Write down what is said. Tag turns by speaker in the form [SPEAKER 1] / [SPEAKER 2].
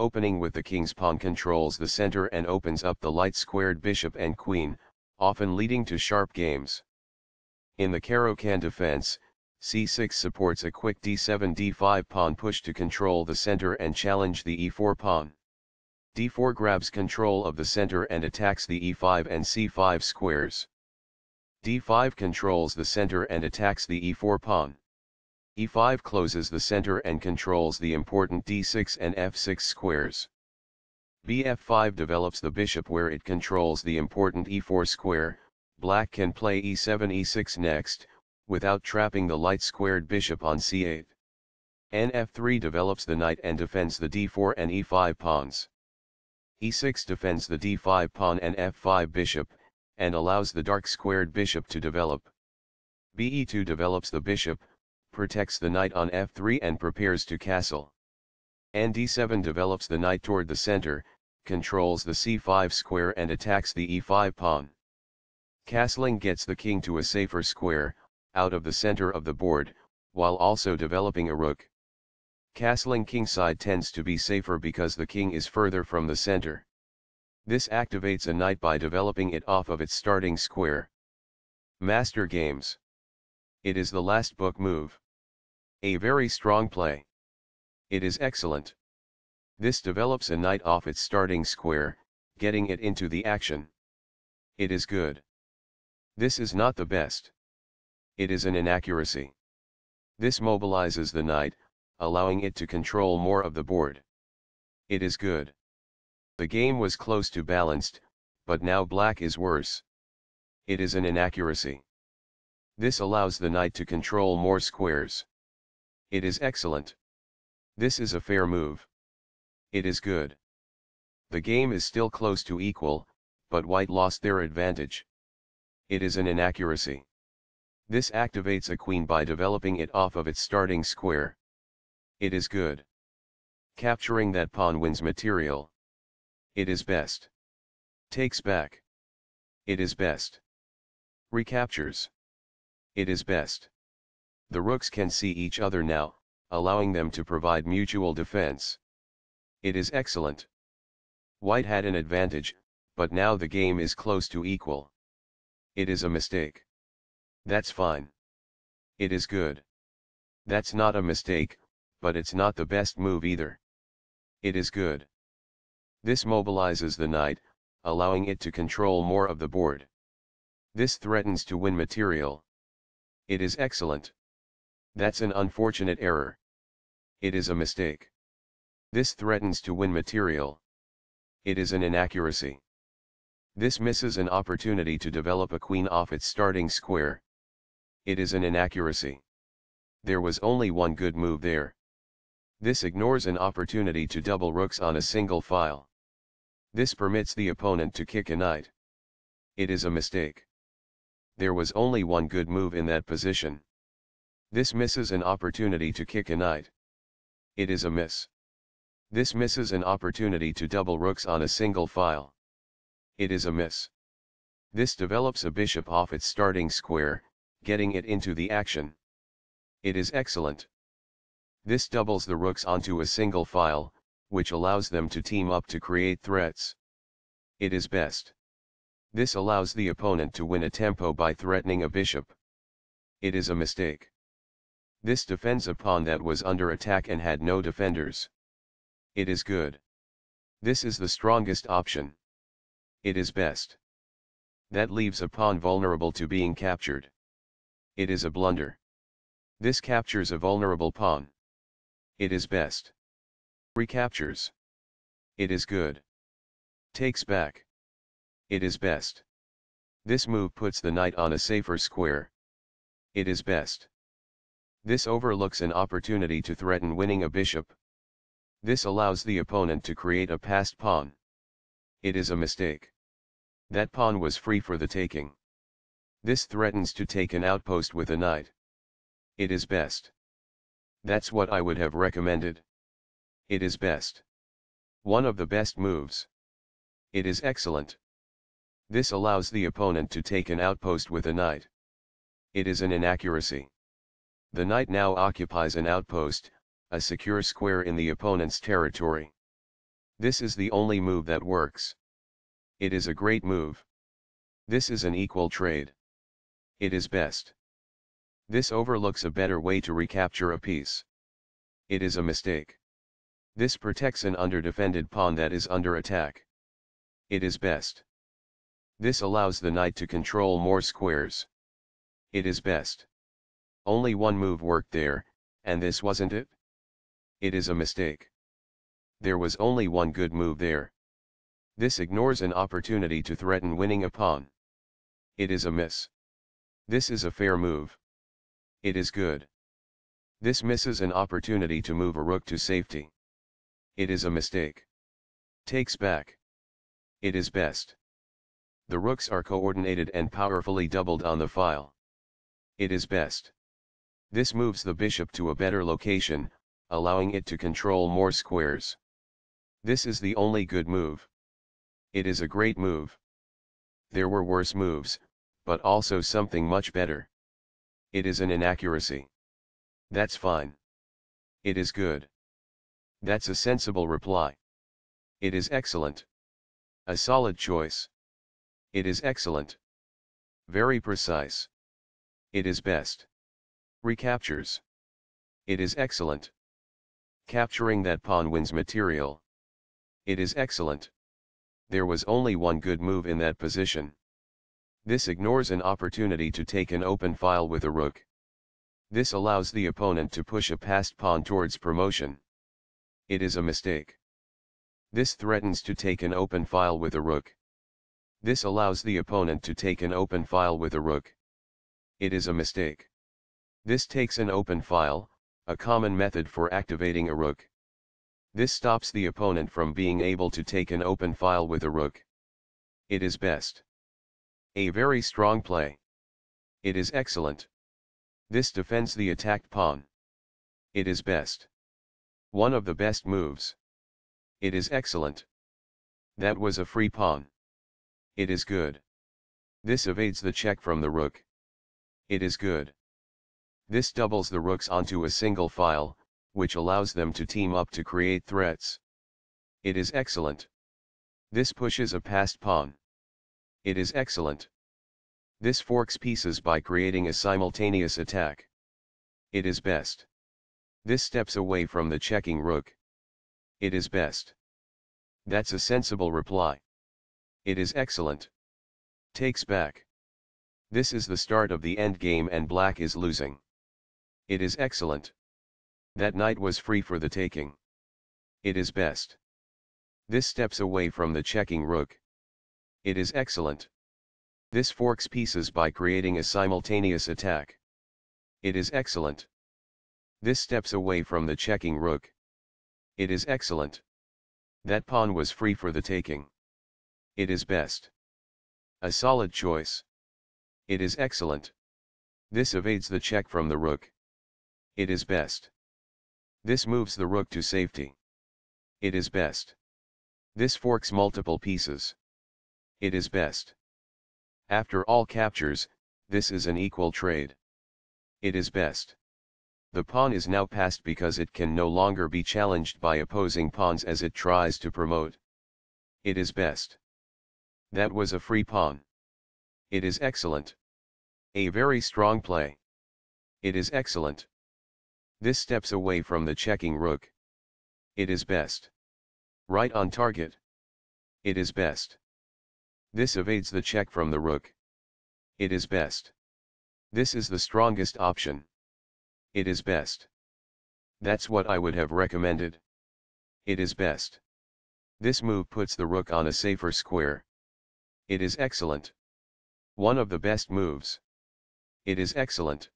[SPEAKER 1] opening with the king's pawn controls the center and opens up the light-squared bishop and queen, often leading to sharp games. In the Caro-Kann defense, c6 supports a quick d7 d5 pawn push to control the center and challenge the e4 pawn. d4 grabs control of the center and attacks the e5 and c5 squares. d5 controls the center and attacks the e4 pawn. E5 closes the center and controls the important d6 and f6 squares. bf5 develops the bishop where it controls the important e4 square, black can play e7 e6 next, without trapping the light-squared bishop on c8. nf3 develops the knight and defends the d4 and e5 pawns. e6 defends the d5 pawn and f5 bishop, and allows the dark-squared bishop to develop. be2 develops the bishop, protects the knight on f3 and prepares to castle. nd7 develops the knight toward the center, controls the c5 square and attacks the e5 pawn. Castling gets the king to a safer square, out of the center of the board, while also developing a rook. Castling kingside tends to be safer because the king is further from the center. This activates a knight by developing it off of its starting square. Master Games. It is the last book move. A very strong play. It is excellent. This develops a knight off its starting square, getting it into the action. It is good. This is not the best it is an inaccuracy. This mobilizes the knight, allowing it to control more of the board. It is good. The game was close to balanced, but now black is worse. It is an inaccuracy. This allows the knight to control more squares. It is excellent. This is a fair move. It is good. The game is still close to equal, but white lost their advantage. It is an inaccuracy. This activates a queen by developing it off of its starting square. It is good. Capturing that pawn wins material. It is best. Takes back. It is best. Recaptures. It is best. The rooks can see each other now, allowing them to provide mutual defense. It is excellent. White had an advantage, but now the game is close to equal. It is a mistake. That's fine. It is good. That's not a mistake, but it's not the best move either. It is good. This mobilizes the knight, allowing it to control more of the board. This threatens to win material. It is excellent. That's an unfortunate error. It is a mistake. This threatens to win material. It is an inaccuracy. This misses an opportunity to develop a queen off its starting square. It is an inaccuracy. There was only one good move there. This ignores an opportunity to double rooks on a single file. This permits the opponent to kick a knight. It is a mistake. There was only one good move in that position. This misses an opportunity to kick a knight. It is a miss. This misses an opportunity to double rooks on a single file. It is a miss. This develops a bishop off its starting square, getting it into the action. It is excellent. This doubles the rooks onto a single file, which allows them to team up to create threats. It is best. This allows the opponent to win a tempo by threatening a bishop. It is a mistake. This defends a pawn that was under attack and had no defenders. It is good. This is the strongest option. It is best. That leaves a pawn vulnerable to being captured. It is a blunder. This captures a vulnerable pawn. It is best. Recaptures. It is good. Takes back. It is best. This move puts the knight on a safer square. It is best. This overlooks an opportunity to threaten winning a bishop. This allows the opponent to create a passed pawn. It is a mistake. That pawn was free for the taking. This threatens to take an outpost with a knight. It is best. That's what I would have recommended. It is best. One of the best moves. It is excellent. This allows the opponent to take an outpost with a knight. It is an inaccuracy. The knight now occupies an outpost, a secure square in the opponent's territory. This is the only move that works. It is a great move. This is an equal trade. It is best. This overlooks a better way to recapture a piece. It is a mistake. This protects an underdefended pawn that is under attack. It is best. This allows the knight to control more squares. It is best. Only one move worked there, and this wasn't it? It is a mistake. There was only one good move there. This ignores an opportunity to threaten winning a pawn. It is a miss. This is a fair move. It is good. This misses an opportunity to move a rook to safety. It is a mistake. Takes back. It is best. The rooks are coordinated and powerfully doubled on the file. It is best. This moves the bishop to a better location, allowing it to control more squares. This is the only good move. It is a great move. There were worse moves, but also something much better. It is an inaccuracy. That's fine. It is good. That's a sensible reply. It is excellent. A solid choice. It is excellent. Very precise. It is best. Recaptures. It is excellent. Capturing that pawn wins material. It is excellent. There was only one good move in that position. This ignores an opportunity to take an open file with a rook. This allows the opponent to push a passed pawn towards promotion. It is a mistake. This threatens to take an open file with a rook. This allows the opponent to take an open file with a rook. It is a mistake. This takes an open file, a common method for activating a rook. This stops the opponent from being able to take an open file with a rook. It is best. A very strong play. It is excellent. This defends the attacked pawn. It is best. One of the best moves. It is excellent. That was a free pawn. It is good. This evades the check from the rook. It is good. This doubles the rooks onto a single file, which allows them to team up to create threats. It is excellent. This pushes a passed pawn. It is excellent. This forks pieces by creating a simultaneous attack. It is best. This steps away from the checking rook. It is best. That's a sensible reply. It is excellent. Takes back. This is the start of the endgame and black is losing. It is excellent. That knight was free for the taking. It is best. This steps away from the checking rook. It is excellent. This forks pieces by creating a simultaneous attack. It is excellent. This steps away from the checking rook. It is excellent. That pawn was free for the taking. It is best. A solid choice. It is excellent. This evades the check from the rook. It is best. This moves the rook to safety. It is best. This forks multiple pieces. It is best. After all captures, this is an equal trade. It is best. The pawn is now passed because it can no longer be challenged by opposing pawns as it tries to promote. It is best. That was a free pawn. It is excellent. A very strong play. It is excellent. This steps away from the checking rook. It is best. Right on target. It is best. This evades the check from the rook. It is best. This is the strongest option. It is best. That's what I would have recommended. It is best. This move puts the rook on a safer square. It is excellent. One of the best moves. It is excellent.